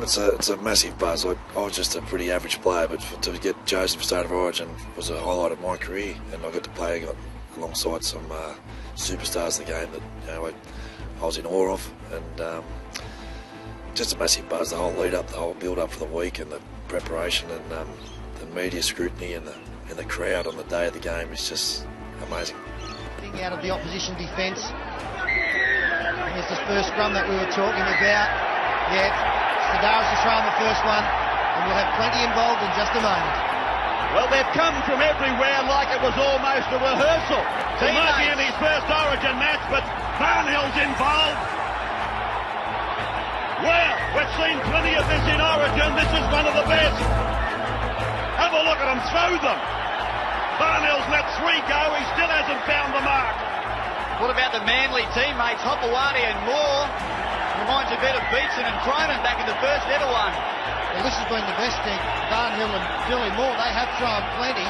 Um, it's a it's a massive buzz. I, I was just a pretty average player, but for, to get chosen for State of Origin was a highlight of my career, and I got to play got alongside some uh, superstars of the game that you know I, I was in awe of, and um, just a massive buzz. The whole lead up, the whole build up for the week, and the preparation, and um, the media scrutiny, and the and the crowd on the day of the game is just amazing. Getting out of the opposition defence. There's this first scrum that we were talking about. Yeah, Is throwing the first one, and we'll have plenty involved in just a moment. Well, they've come from everywhere like it was almost a rehearsal. He might be in his first Origin match, but Barnhill's involved. Well, we've seen plenty of this in Origin. This is one of the best. Have a look at him throw them. Barnhill's let three go. He still hasn't found the mark. What about the Manly teammates, Hopoate and Moore? Reminds you a bit of Beetson and Cronin back in the first ever one. Well, this has been the best thing. Barnhill and Billy Moore, they have thrown plenty.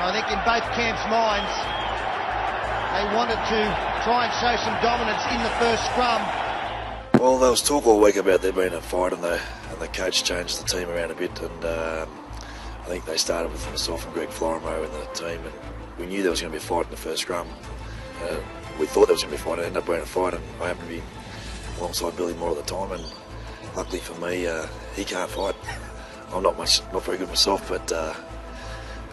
I think in both camps' minds, they wanted to try and show some dominance in the first scrum. Well, there was talk all week about there being a fight, and the and the coach changed the team around a bit, and um, I think they started with myself and Greg Florimo in the team, and we knew there was going to be a fight in the first scrum. Uh, we thought there was going to be a fight. Ended up being a fight, and I happened to be alongside Billy Moore at the time, and luckily for me, uh, he can't fight. I'm not much, not very good myself, but uh,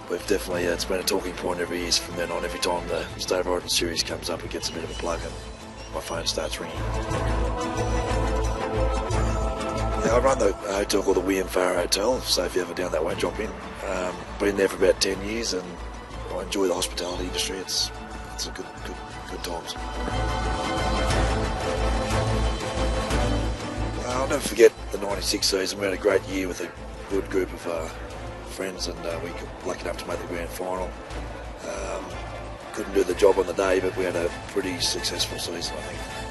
we've definitely uh, it's been a talking point every year from then on. Every time the State of Origin series comes up, it gets a bit of a plug, and my phone starts ringing. Yeah, I run the hotel called the William Farrer Hotel, so if you're ever down that way, drop in. Um, been there for about 10 years and I enjoy the hospitality industry. It's it's a good, good, Uh, I'll never forget the 96 season. We had a great year with a good group of uh, friends and uh, we were lucky enough to make the grand final. Um, couldn't do the job on the day, but we had a pretty successful season, I think.